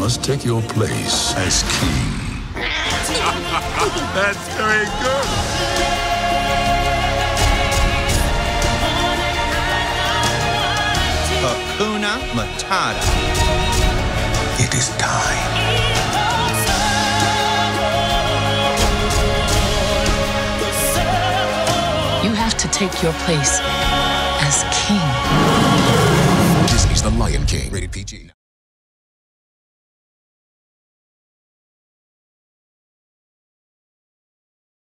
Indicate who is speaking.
Speaker 1: must take your place as king.
Speaker 2: That's very good.
Speaker 3: Hakuna Matata.
Speaker 1: It is time.
Speaker 4: You have to take your place as king.
Speaker 5: Disney's The Lion King. Rated PG.